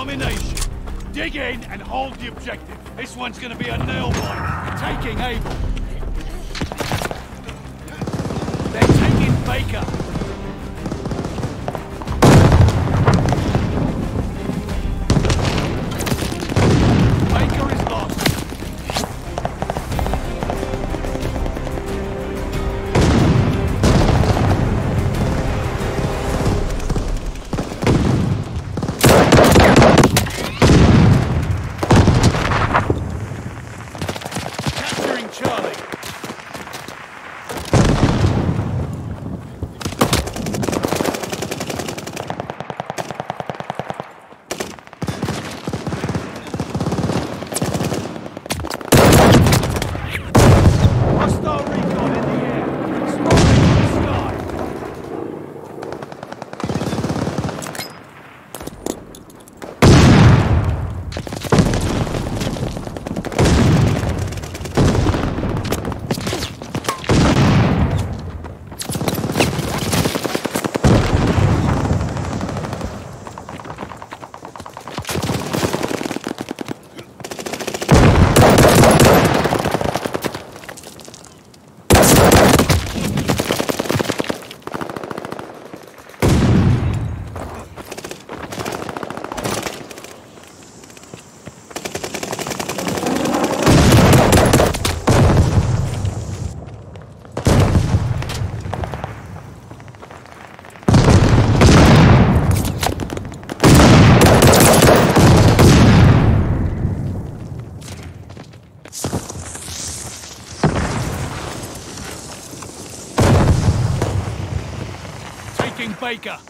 Domination. Dig in and hold the objective. This one's gonna be a nail bite. Taking Able. Baker.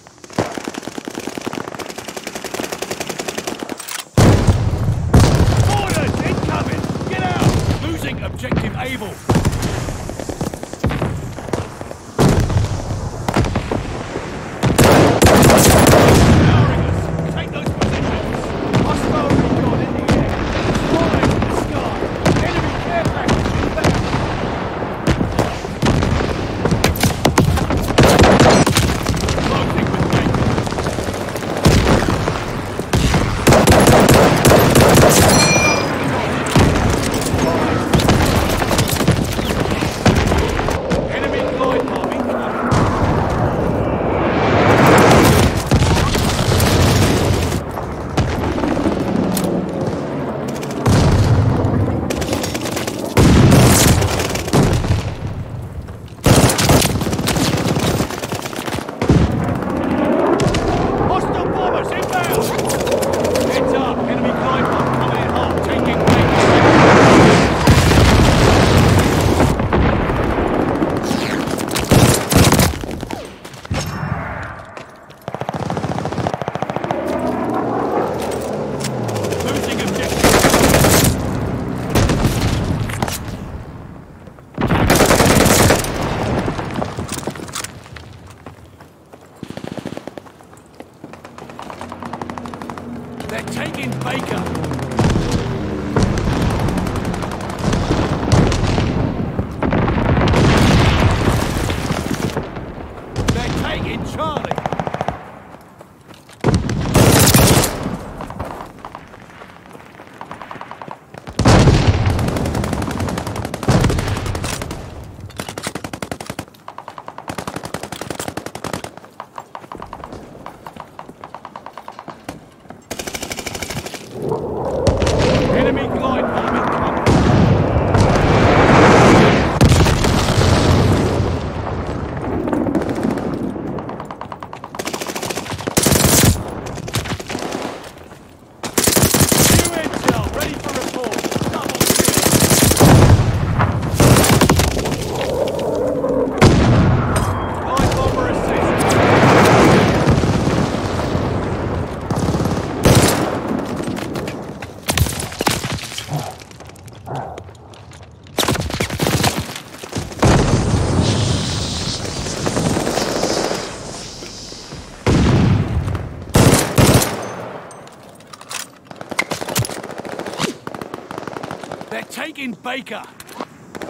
They're taking Baker. Baker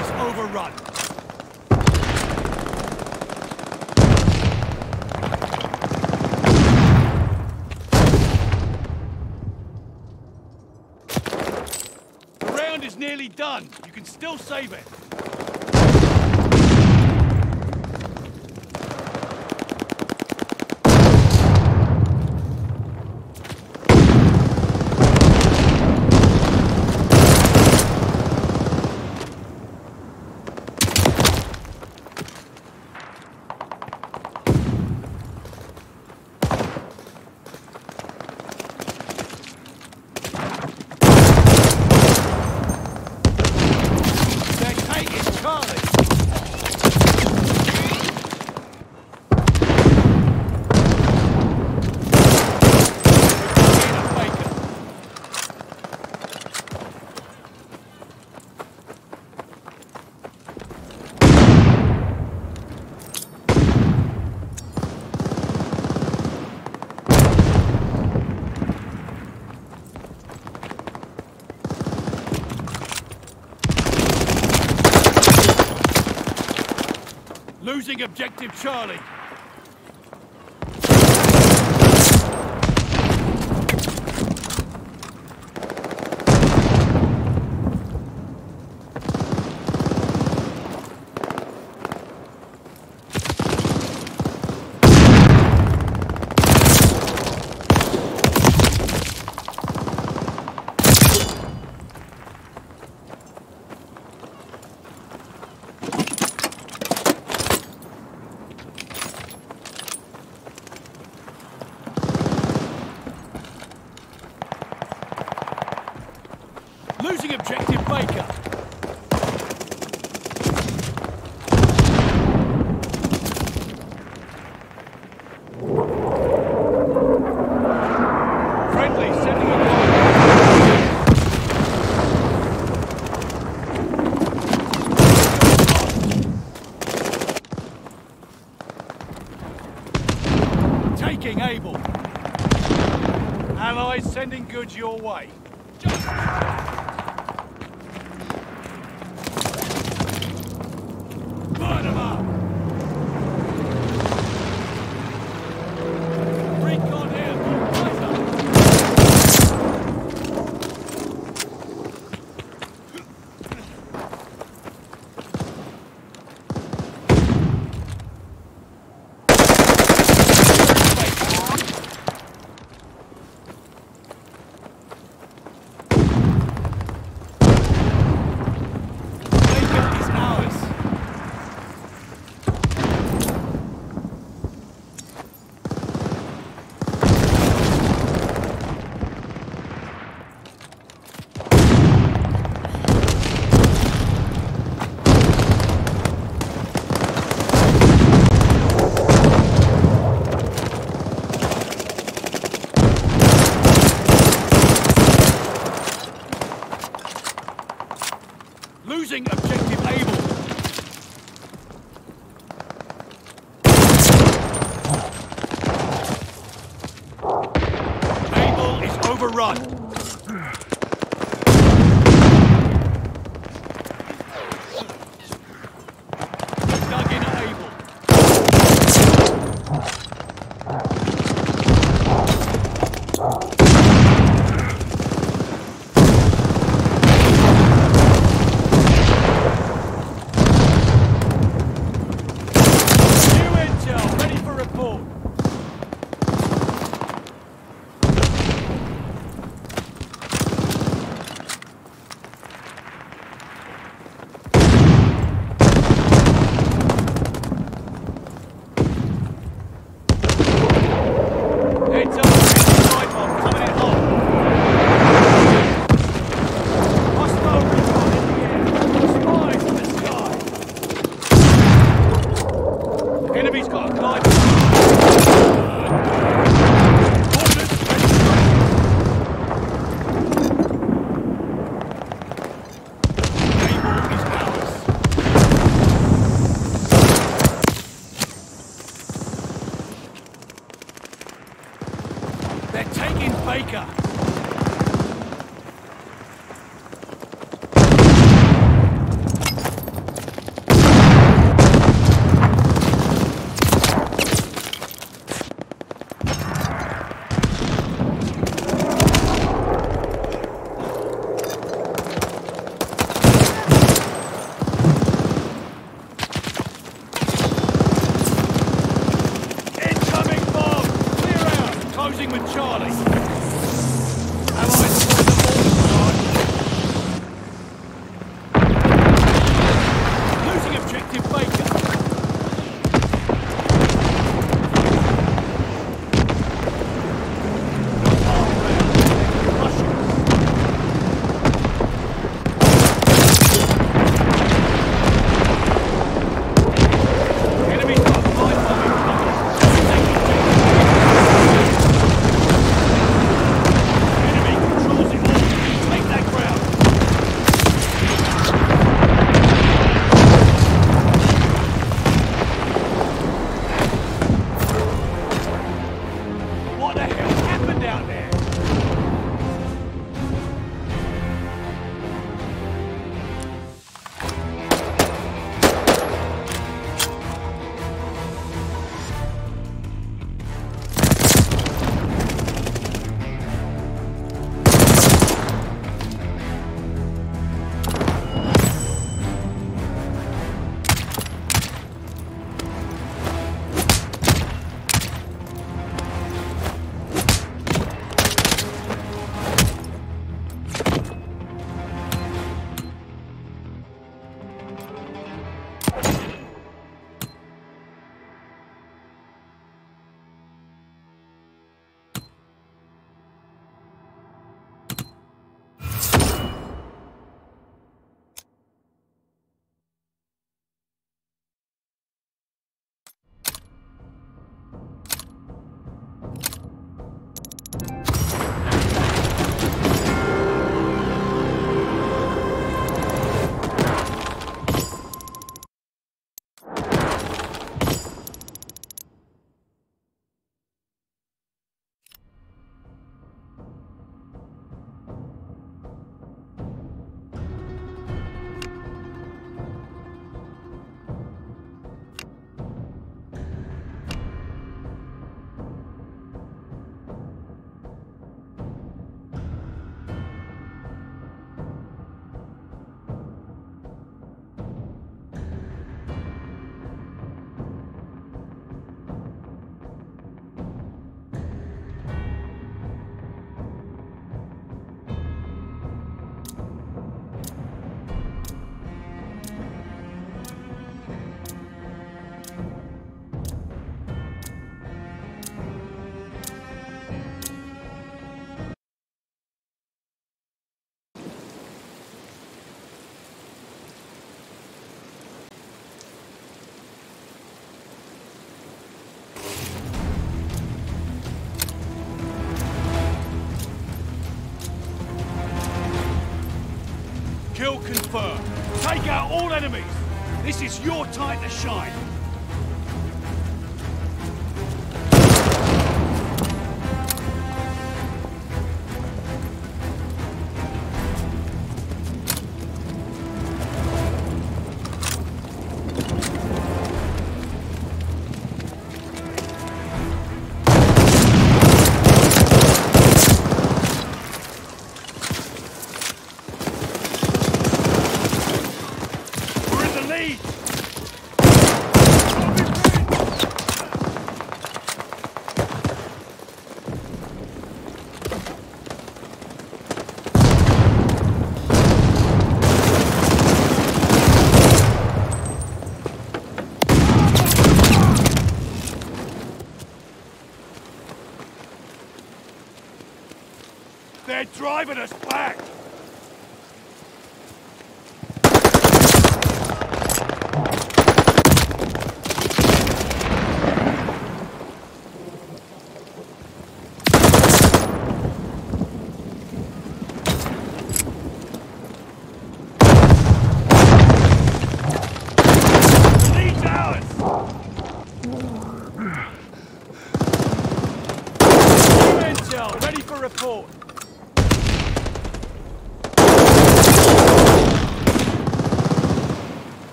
is overrun. The round is nearly done. You can still save it. Taking objective Charlie. Losing objective able. Able is overrun. Baker. Kill confirmed. Take out all enemies. This is your time to shine.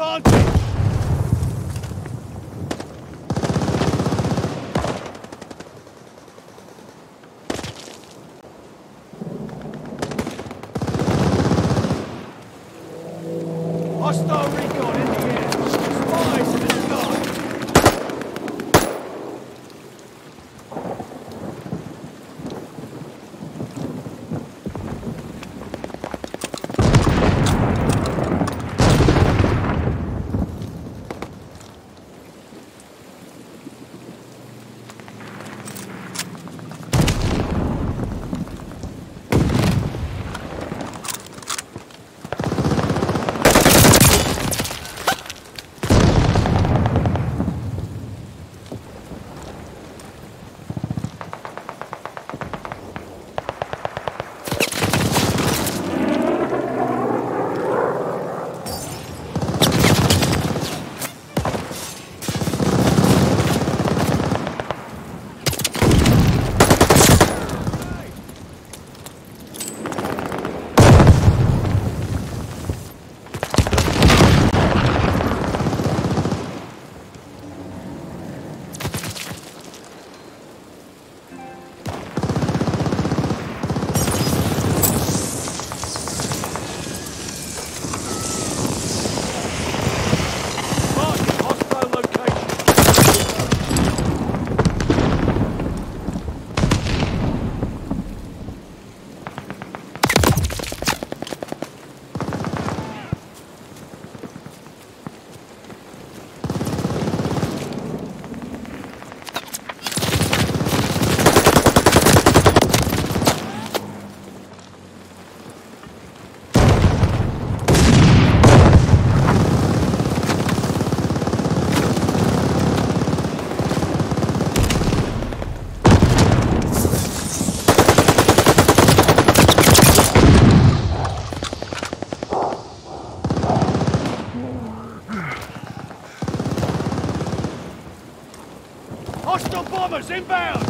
Advance! Bombers inbound!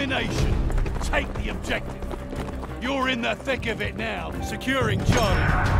Domination. Take the objective. You're in the thick of it now, securing Charlie.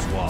Show